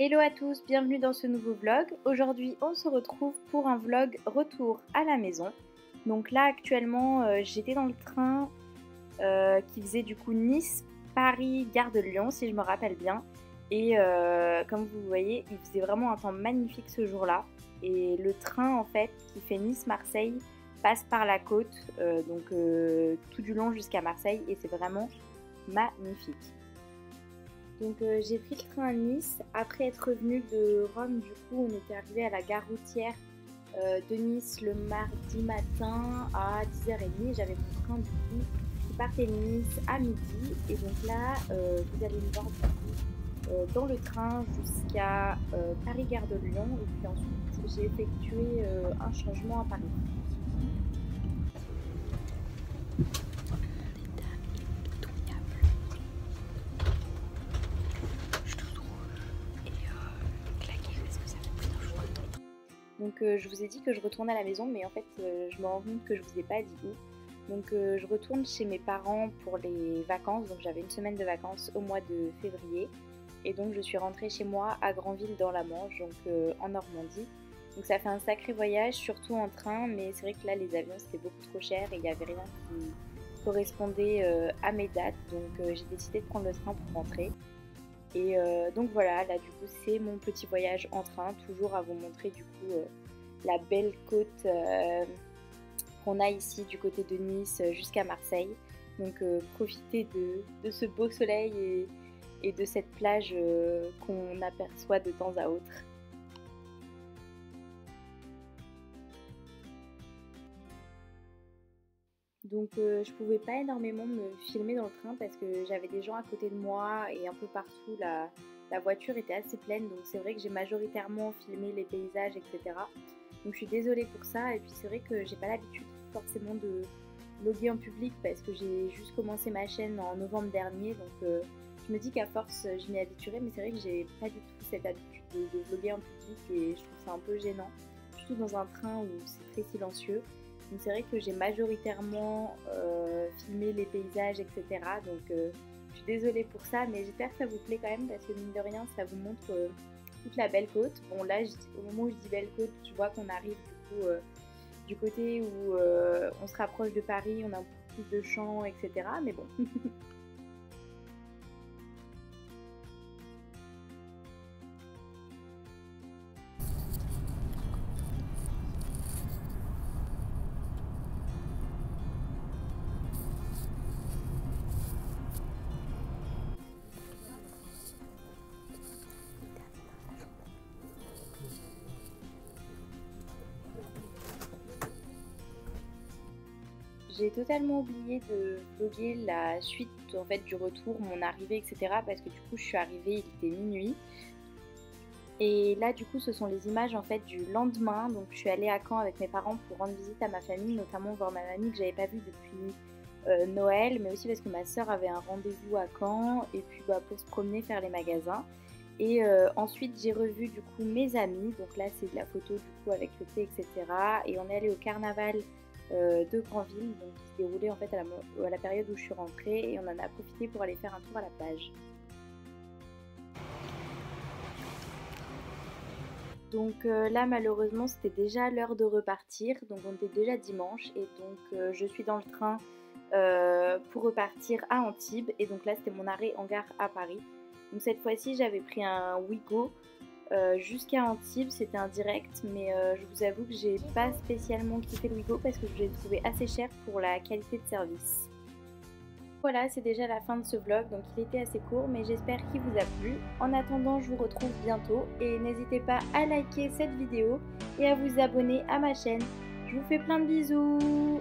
Hello à tous, bienvenue dans ce nouveau vlog. Aujourd'hui on se retrouve pour un vlog retour à la maison. Donc là actuellement euh, j'étais dans le train euh, qui faisait du coup Nice, Paris, Gare de Lyon si je me rappelle bien. Et euh, comme vous voyez il faisait vraiment un temps magnifique ce jour-là. Et le train en fait qui fait Nice-Marseille passe par la côte, donc tout du long jusqu'à Marseille et c'est vraiment magnifique. Donc euh, j'ai pris le train à Nice. Après être revenu de Rome, du coup, on était arrivé à la gare routière euh, de Nice le mardi matin à 10h30. J'avais mon train du coup qui partait de Nice à midi. Et donc là, euh, vous allez me voir dans le train jusqu'à Paris-Gare de Lyon. Et puis ensuite, j'ai effectué un changement à Paris. Donc euh, je vous ai dit que je retourne à la maison, mais en fait euh, je me rends compte que je vous ai pas dit où. Donc euh, je retourne chez mes parents pour les vacances, donc j'avais une semaine de vacances au mois de février. Et donc je suis rentrée chez moi à Granville dans la Manche, donc en Normandie. Donc ça fait un sacré voyage, surtout en train, mais c'est vrai que là les avions c'était beaucoup trop cher et il n'y avait rien qui correspondait à mes dates. Donc j'ai décidé de prendre le train pour rentrer. Et euh, donc voilà, là du coup c'est mon petit voyage en train, toujours à vous montrer du coup euh, la belle côte euh, qu'on a ici du côté de Nice jusqu'à Marseille. Donc profitez de, ce beau soleil et de cette plage qu'on aperçoit de temps à autre. Donc euh, je pouvais pas énormément me filmer dans le train parce que j'avais des gens à côté de moi et un peu partout la, voiture était assez pleine. Donc c'est vrai que j'ai majoritairement filmé les paysages etc. Donc je suis désolée pour ça. Et puis c'est vrai que j'ai pas l'habitude forcément de vlogger en public parce que j'ai juste commencé ma chaîne en novembre dernier. Donc euh, je me dis qu'à force je m'y habituerai. Mais c'est vrai que j'ai pas du tout cette habitude de, de en public et je trouve ça un peu gênant. Surtout dans un train où c'est très silencieux. Donc c'est vrai que j'ai majoritairement euh, filmé les paysages, etc. Donc euh, je suis désolée pour ça, mais j'espère que ça vous plaît quand même parce que mine de rien, ça vous montre euh, toute la belle côte. Bon là, au moment où je dis belle côte, je vois qu'on arrive du coup du côté où on se rapproche de Paris, on a plus de champs, etc. Mais bon. J'ai totalement oublié de vlogger la suite en fait du retour, mon arrivée, etc. Parce que du coup je suis arrivée, il était minuit. Et là du coup ce sont les images en fait du lendemain. Donc je suis allée à Caen avec mes parents pour rendre visite à ma famille, notamment voir ma mamie que j'avais pas vue depuis euh, Noël, mais aussi parce que ma soeur avait un rendez-vous à Caen et puis bah, pour se promener faire les magasins. Et euh, ensuite j'ai revu du coup mes amis, donc là c'est de la photo du coup avec le thé etc. Et on est allé au carnaval de Granville, donc qui se déroulait en fait à la, période où je suis rentrée et on en a profité pour aller faire un tour à la plage. Donc euh, là malheureusement c'était déjà l'heure de repartir, donc on était déjà dimanche et donc euh, je suis dans le train pour repartir à Antibes et donc là c'était mon arrêt en gare à Paris. Donc cette fois-ci j'avais pris un Wigo euh, jusqu'à Antibes, c'était un direct, mais euh, je vous avoue que j'ai pas spécialement kiffé le Wigo parce que je l'ai trouvé assez cher pour la qualité de service. Voilà, c'est déjà la fin de ce vlog, donc il était assez court, mais j'espère qu'il vous a plu. En attendant, je vous retrouve bientôt et n'hésitez pas à liker cette vidéo et à vous abonner à ma chaîne. Je vous fais plein de bisous